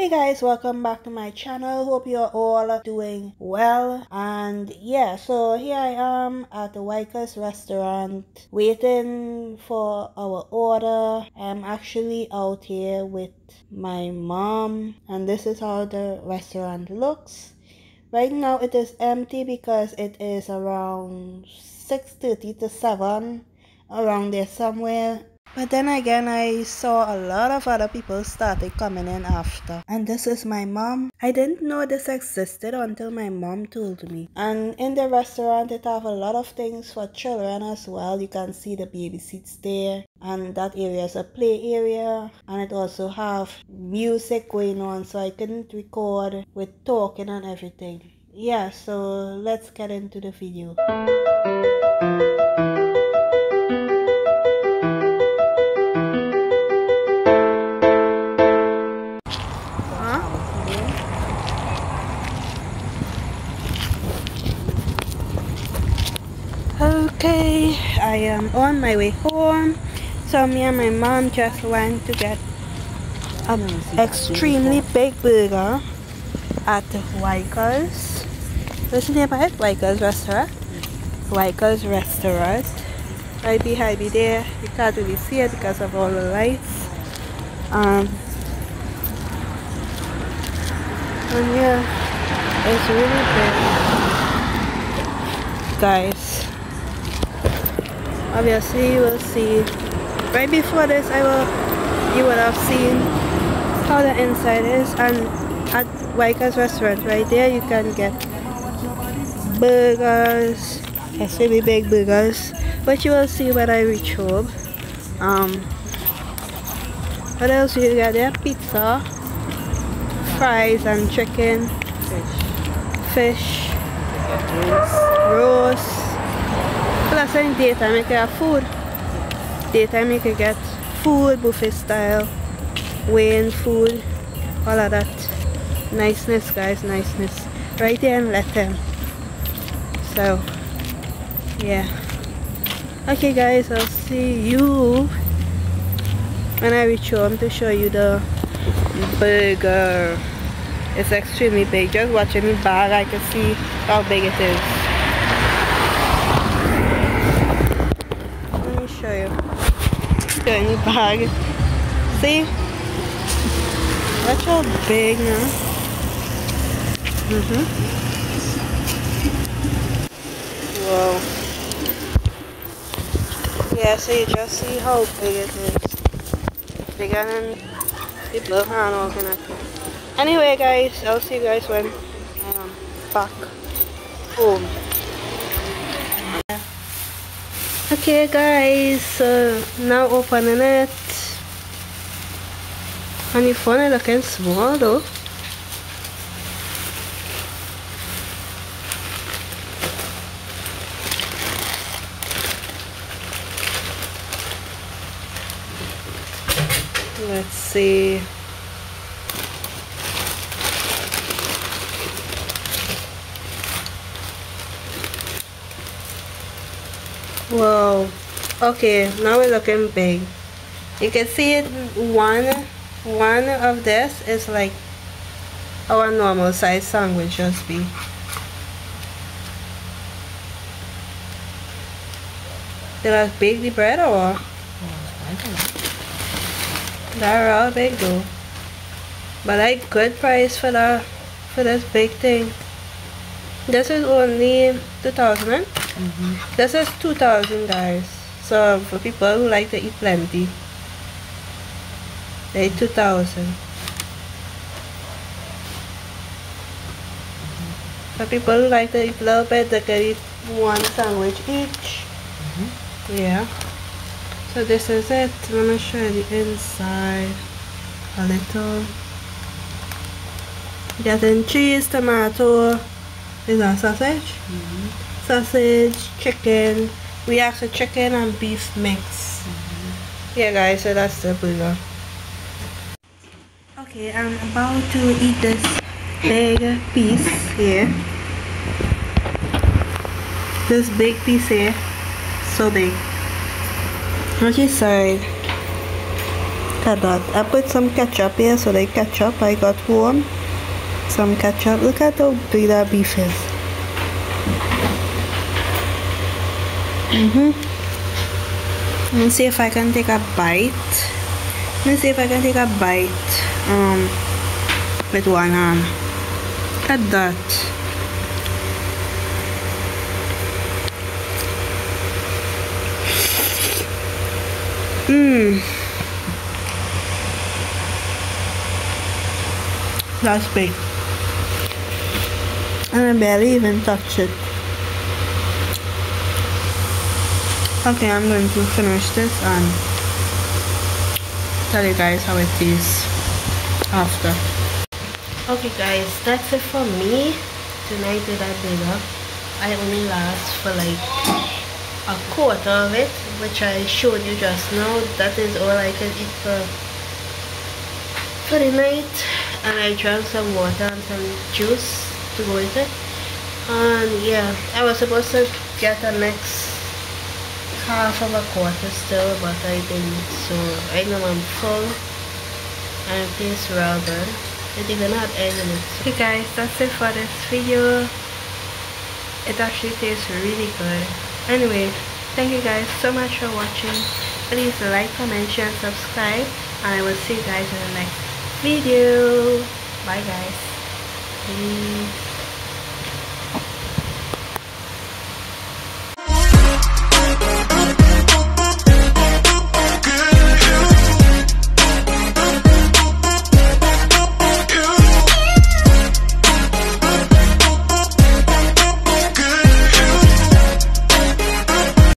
Hey guys, welcome back to my channel. Hope you're all doing well. And yeah, so here I am at the Wykas restaurant waiting for our order. I'm actually out here with my mom and this is how the restaurant looks. Right now it is empty because it is around 6.30 to 7 around there somewhere but then again, I saw a lot of other people started coming in after. And this is my mom. I didn't know this existed until my mom told me. And in the restaurant, it have a lot of things for children as well. You can see the baby seats there. And that area is a play area. And it also have music going on. So I couldn't record with talking and everything. Yeah, so let's get into the video. Okay, I am on my way home. So me and my mom just went to get an extremely big burger at Wykas. What's the name of it? Restaurant. Wykas Restaurant. Right behind me there. You can't really see it because of all the lights. Um, and yeah, it's really big. Guys, obviously you will see. Right before this I will you would have seen how the inside is. And at Wykas restaurant right there you can get burgers. Extremely big burgers. But you will see when I reach home um what else you got there? Pizza fries and chicken fish, fish roast Plus in daytime you can have food. Daytime you can get food, buffet style, weighing food, all of that. Niceness guys, niceness. Right there and Lethem. So yeah. Okay guys, I'll see you when I reach home to show you the burger. It's extremely big. Just watching me bag I can see how big it is. Show you. Got bag. See? That's all big now. Mm hmm Whoa. Yeah, so you just see how big it is. Bigger than the blue hand looking Anyway guys, I'll see you guys when I am back home. Okay guys, so now opening it. And the phone looking small though. Let's see. Whoa. Okay, now we're looking big. You can see it, one, one of this is like our normal size sandwich just be. Did I bake the bread or? They're all big though. But like good price for the for this big thing. This is only 2000 Mm -hmm. This is 2000 guys. So for people who like to eat plenty, they 2000. For people who like to eat a little bit, they can eat one sandwich each. Mm -hmm. Yeah. So this is it. Let me show you the inside a little. Getting cheese, tomato, is that sausage? Mm -hmm sausage, chicken. We have the chicken and beef mix. Mm -hmm. Yeah guys, so that's the burger. Okay, I'm about to eat this big piece here. This big piece here. So big. Okay, side. at that. I put some ketchup here, so the ketchup I got warm. Some ketchup. Look at how big that beef is. Mm-hmm. Let me see if I can take a bite. Let me see if I can take a bite um, with one hand. At that. Mmm. That's big. And I barely even touch it. Okay, I'm going to finish this and tell you guys how it is after. Okay guys, that's it for me. Tonight with that dinner. I only last for like a quarter of it, which I showed you just now. That is all I can eat for, for the night and I drank some water and some juice to go with it and yeah I was supposed to get the next half of a quarter still but I didn't so. I know I'm full and good it even had egg in it okay guys that's it for this video. It actually tastes really good. Anyway thank you guys so much for watching. Please like comment share and subscribe and I will see you guys in the next video. Bye guys. Peace.